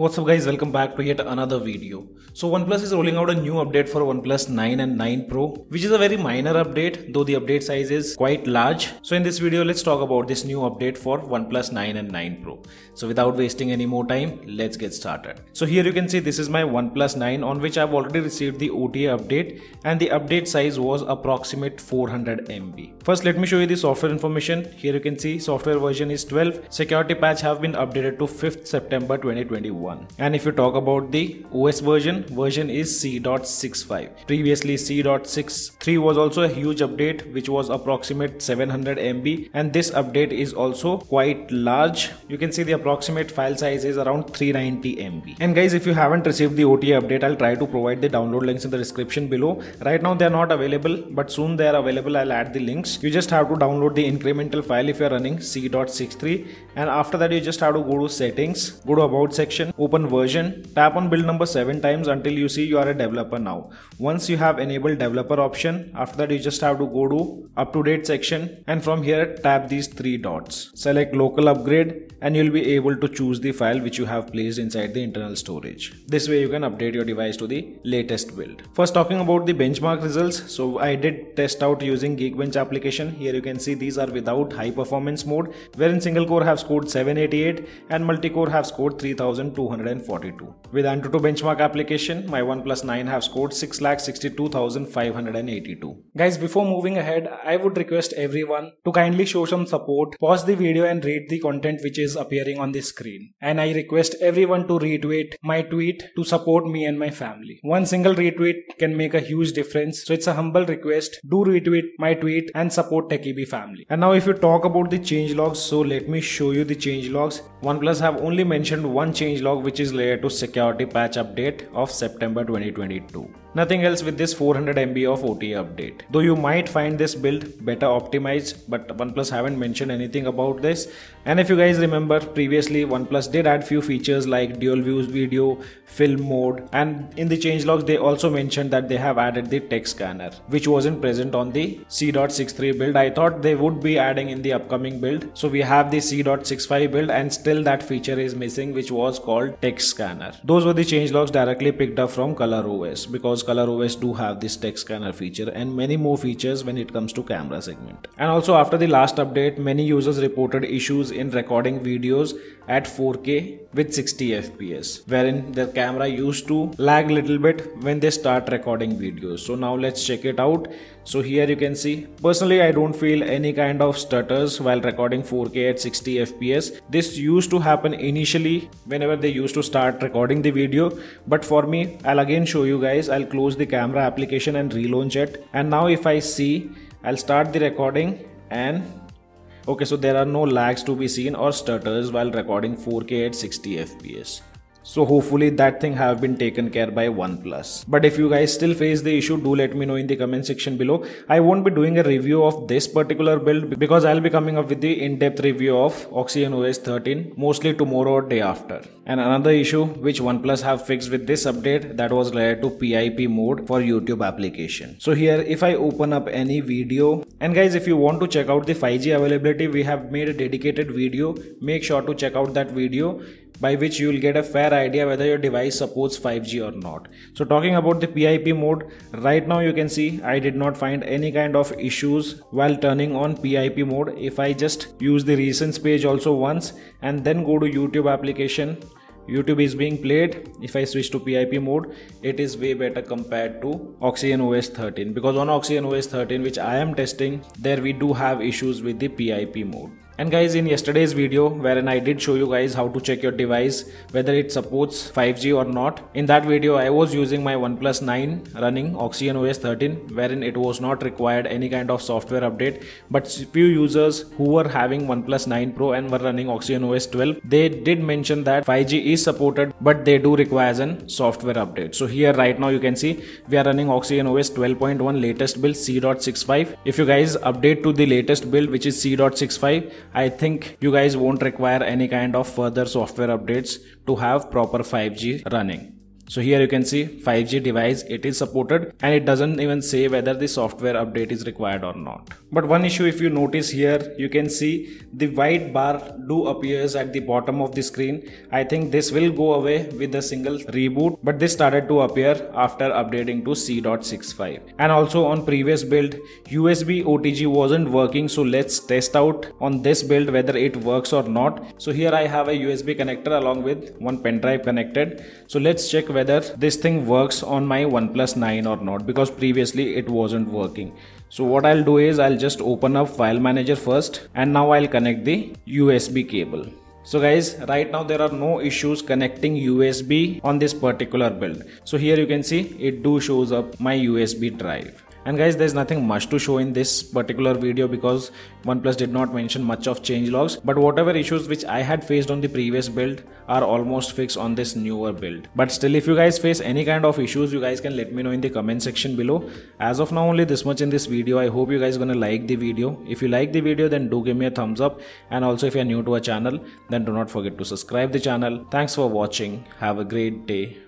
What's up guys, welcome back to yet another video. So OnePlus is rolling out a new update for OnePlus 9 and 9 Pro, which is a very minor update, though the update size is quite large. So in this video, let's talk about this new update for OnePlus 9 and 9 Pro. So without wasting any more time, let's get started. So here you can see this is my OnePlus 9 on which I've already received the OTA update and the update size was approximate 400 MB. First, let me show you the software information. Here you can see software version is 12. Security patch have been updated to 5th September 2021 and if you talk about the OS version version is C.65 previously C.63 was also a huge update which was approximate 700 MB and this update is also quite large. You can see the approximate file size is around 390 MB and guys if you haven't received the OTA update I'll try to provide the download links in the description below. Right now they're not available but soon they are available. I'll add the links. You just have to download the incremental file if you're running C.63 and after that you just have to go to settings go to about section open version tap on build number 7 times until you see you are a developer now. Once you have enabled developer option after that you just have to go to up to date section and from here tap these three dots. Select local upgrade and you'll be able to choose the file which you have placed inside the internal storage. This way you can update your device to the latest build. First talking about the benchmark results. So i did test out using geekbench application. Here you can see these are without high performance mode wherein single core have scored 788 and multi-core have scored 3200 242. With Antutu benchmark application, my OnePlus 9 have scored 6,62,582. Guys, before moving ahead, I would request everyone to kindly show some support, pause the video and read the content which is appearing on the screen. And I request everyone to retweet my tweet to support me and my family. One single retweet can make a huge difference. So it's a humble request. Do retweet my tweet and support TechiBee family. And now if you talk about the change logs, so let me show you the change logs. OnePlus have only mentioned one change log which is related to security patch update of September 2022. Nothing else with this 400 MB of OTA update. Though you might find this build better optimized, but OnePlus haven't mentioned anything about this. And if you guys remember previously, OnePlus did add few features like dual views video, film mode, and in the changelogs they also mentioned that they have added the text scanner, which wasn't present on the C.63 build. I thought they would be adding in the upcoming build. So we have the C.65 build and still that feature is missing, which was called text scanner. Those were the changelogs directly picked up from ColorOS because because ColorOS do have this text scanner feature and many more features when it comes to camera segment. And also after the last update, many users reported issues in recording videos at 4K with 60 FPS, wherein their camera used to lag a little bit when they start recording videos. So now let's check it out. So here you can see, personally I don't feel any kind of stutters while recording 4K at 60 FPS. This used to happen initially whenever they used to start recording the video. But for me, I'll again show you guys, I'll close the camera application and relaunch it. And now if I see, I'll start the recording and okay so there are no lags to be seen or stutters while recording 4k at 60 fps so hopefully that thing have been taken care by OnePlus. But if you guys still face the issue, do let me know in the comment section below. I won't be doing a review of this particular build because I'll be coming up with the in-depth review of Oxygen OS 13 mostly tomorrow or day after. And another issue which OnePlus have fixed with this update that was related to PIP mode for YouTube application. So here if I open up any video and guys if you want to check out the 5G availability we have made a dedicated video make sure to check out that video by which you will get a fair idea whether your device supports 5G or not. So talking about the PIP mode, right now you can see I did not find any kind of issues while turning on PIP mode. If I just use the recents page also once and then go to YouTube application, YouTube is being played. If I switch to PIP mode, it is way better compared to Oxygen OS 13 because on Oxygen OS 13 which I am testing, there we do have issues with the PIP mode. And guys in yesterday's video wherein I did show you guys how to check your device whether it supports 5G or not. In that video I was using my OnePlus 9 running Oxygen OS 13 wherein it was not required any kind of software update but few users who were having OnePlus 9 Pro and were running Oxygen OS 12 they did mention that 5G is supported but they do require an software update. So here right now you can see we are running Oxygen OS 12.1 latest build C.65. If you guys update to the latest build which is C.65 I think you guys won't require any kind of further software updates to have proper 5G running. So here you can see 5G device it is supported and it doesn't even say whether the software update is required or not. But one issue if you notice here you can see the white bar do appears at the bottom of the screen. I think this will go away with a single reboot but this started to appear after updating to C.65 and also on previous build USB OTG wasn't working so let's test out on this build whether it works or not. So here I have a USB connector along with one pen drive connected. So let's check whether this thing works on my OnePlus 9 or not because previously it wasn't working. So what I'll do is I'll just open up file manager first and now I'll connect the USB cable. So guys, right now there are no issues connecting USB on this particular build. So here you can see it do shows up my USB drive and guys there's nothing much to show in this particular video because OnePlus did not mention much of change logs. But whatever issues which I had faced on the previous build are almost fixed on this newer build. But still if you guys face any kind of issues you guys can let me know in the comment section below. As of now only this much in this video. I hope you guys gonna like the video. If you like the video then do give me a thumbs up. And also if you're new to our channel then do not forget to subscribe the channel. Thanks for watching. Have a great day